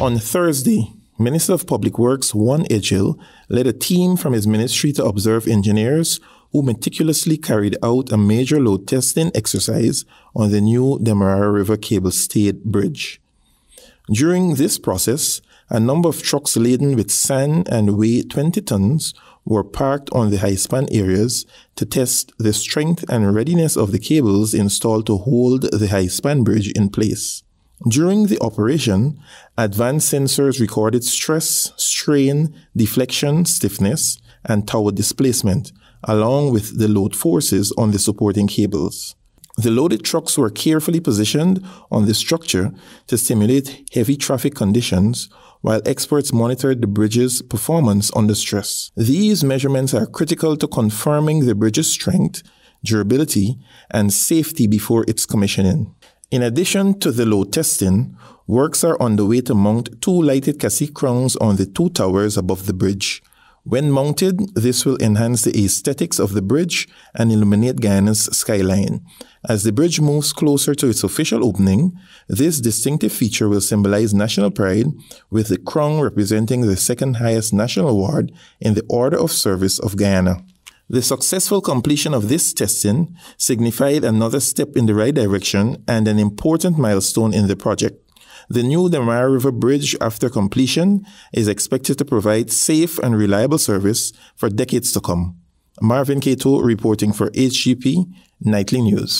On Thursday, Minister of Public Works Juan Edghill led a team from his ministry to observe engineers who meticulously carried out a major load testing exercise on the new Demerara River Cable Stayed Bridge. During this process, a number of trucks laden with sand and weigh 20 tons were parked on the high span areas to test the strength and readiness of the cables installed to hold the high span bridge in place. During the operation, advanced sensors recorded stress, strain, deflection, stiffness, and tower displacement, along with the load forces on the supporting cables. The loaded trucks were carefully positioned on the structure to simulate heavy traffic conditions while experts monitored the bridge's performance under stress. These measurements are critical to confirming the bridge's strength, durability, and safety before its commissioning. In addition to the load testing, works are underway to mount two lighted cacique crowns on the two towers above the bridge. When mounted, this will enhance the aesthetics of the bridge and illuminate Guyana's skyline. As the bridge moves closer to its official opening, this distinctive feature will symbolize national pride, with the crown representing the second highest national award in the Order of Service of Guyana. The successful completion of this testing signified another step in the right direction and an important milestone in the project. The new Demerara River Bridge, after completion, is expected to provide safe and reliable service for decades to come. Marvin Cato reporting for HGP Nightly News.